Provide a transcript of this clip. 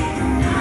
night.